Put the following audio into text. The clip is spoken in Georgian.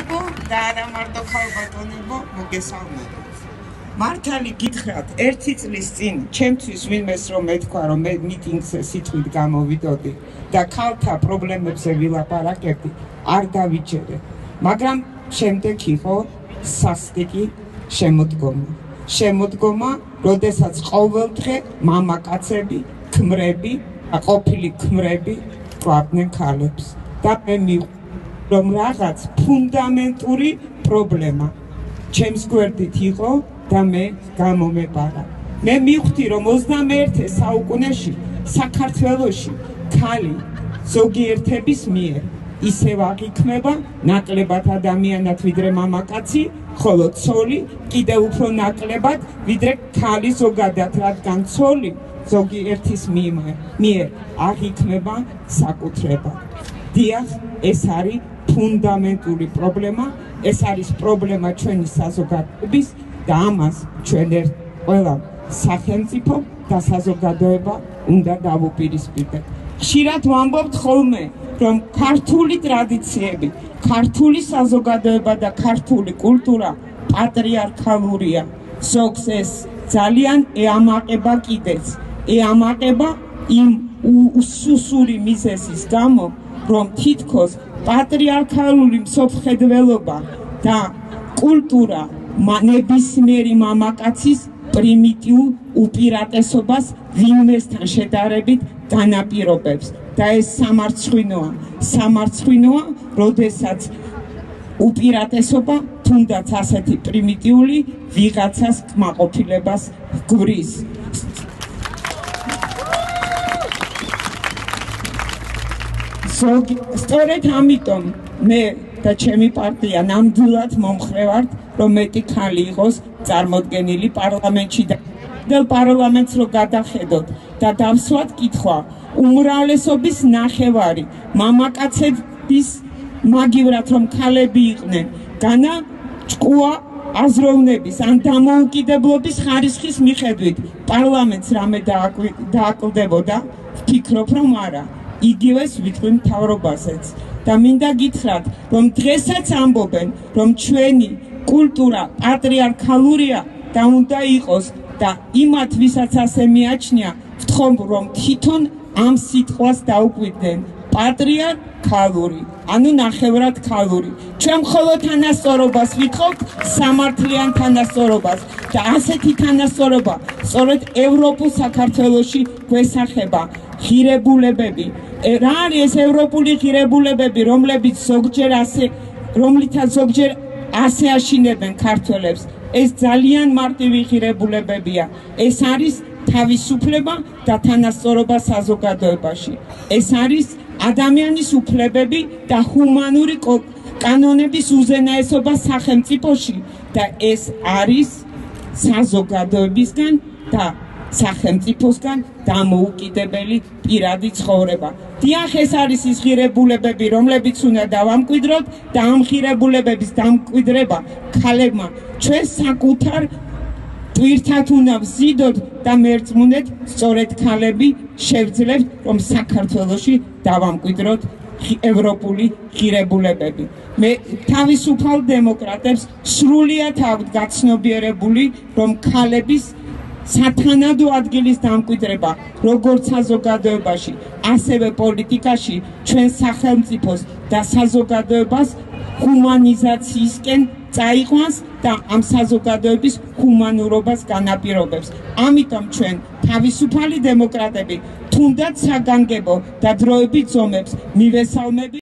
ბატონებო და არა მარტო ხალბატონებო მოგესალმებით. მართალი გითხრათ, ერთი წლის წინ ჩემთვის ვინმეს რომ მეთქვა რომ მე მიტინგზე სიტყვით გამოვიდოდი და ქალთა პრობლემებზე ვილაპარაკებდი, არ დავიჯერე. მაგრამ შემდეგ იყო სასტიკი შემოდგომა. შემოდგომა, როდესაც ყოველდღე მამაკაცები, ქმრები, ყოფილი ქმრები ყვავდნენ ქალებს და მე მივ რომ რაღაც ფუნდამენტური პრობლემა ჩემს გვერდით იყო და მე გამომეპარა. მე მივხვდი რომ 21 საუკუნეში საქართველოში ქალი ზოგიერთების მიერ ისევ აღიქმება ნაკლებად ადამიანად ვიდრე მამაკაცი, ხოლო ცოლი კიდევ უფრო ნაკლებად ვიდრე ქალი ზოგადად, რადგან ცოლი ზოგიერთის მიერ აღიქმება საკუთრება. დიახ, ეს არის ფუნდამენტური პრობლემა, ეს არის პრობლემა ჩვენი საზოგადოების და ამას ჩვენ ერთ ყველა სახელმწიფო და საზოგადოება უნდა დავუპირისპირდეთ. ხშირად ვამბობთ ხოლმე, რომ ქართული ტრადიციები, ქართული საზოგადოება და ქართული კულტურა პატრიარქალურია. ზოგს ეს ძალიან ეამაყება კიდეც. ეამაყება იმ უსუსური მიზეზის გამო, რომ თითქოს პატრიარქალური მსოფლმხედველობა და კულტურა ნებისმიერი მამაკაცის პრიმიტიულ უპირატესობას ვინმესთან შედარებით განაპირობებს. და ეს სამარცხვინოა. სამარცხვინოა როდესაც უპირატესობა თუნდაც ასეთი პრიმიტიული ვიღაცას კმაყოფილებას გვრის სწორედ ამიტომ მე და ჩემი პარტია ნამდვილად მომხრევართ, რომ მეტი ხალი იყოს წარმოქმნილი პარლამენტში და და პარლამენტს რო გადახედოთ და დავსვათ კითხვა უმრავლესობის ნახევარი მამაკაცების მაგივრად რომ ქალები იყვნენ განა ჭკუა აზროვნების ან დამოუკიდებლობის ხარისხის მიხედვით პარლამენტს რამე დააკლდებოდა ვფიქრობ რომ არა იგივეს ვიტყვი მთავრობასაც. და მინდა გითხრათ რომ დღესაც ამბობენ რომ ჩვენი კულტურა პატრიარქალურია და უნდა იყოს და იმათ ვისაც ასე მიაჩნია ვთხოვ რომ თვითონ ამ სიტყვას დაუკვირდნენ პატრიარქალური ანუ ნახევრად ქალური ჩვენ მხოლოდ თანასწორობას ვითხოვთ სამართლიან თანასწორობას და ასეთი თანასწორობა სწორედ ევროპულ საქართველოსში გვესახება. ღირებულებები რა არის ეს ევროპული ღირებულებები, რომლებიც ზოგჯერ ასე რომლითაც ზოგჯერ ასე აშინებენ ქართველებს. ეს ძალიან მარტივი ღირებულებებია. ეს არის თავისუფლება და თანასწორობა საზოგადოებაში. ეს არის ადამიანის უფლებები და ჰუმანური კანონების უზენაესობა სახელმწიფოში და ეს არის საზოგადოებისგან და სახელმწიფოსგან დამოუკიდებელი პირადი ცხოვრება. დიახ, ეს არის ის ღირებულებები, რომლებიც უნდა დავამკვიდროთ და ამ ღირებულებების დამკვიდრება ქალებმა ჩვენ საკუთარ პირთათ უნდა ვზიდოთ და მერწმუნეთ, სწორედ ქალები შევძლებთ, რომ საქართველოსი დავამკვიდროთ ევროპული ღირებულებები. მე თავისუფალ დემოკრატებს სრულიად აქვთ გაცნობიერებული, რომ ქალების სათანადო ადგილის დამკვიდრება როგორც საზოგადოებაში, ასევე პოლიტიკაში ჩვენ სახელმწიფოს და საზოგადოებას ჰუმანიზაციისკენ წაიყვანს და ამ საზოგადოების ჰუმანურობას განაპირობებს. ამიტომ ჩვენ თავისუფალი დემოკრატები თუნდაც საგანგებო და დროებით ზომებს მივესალმები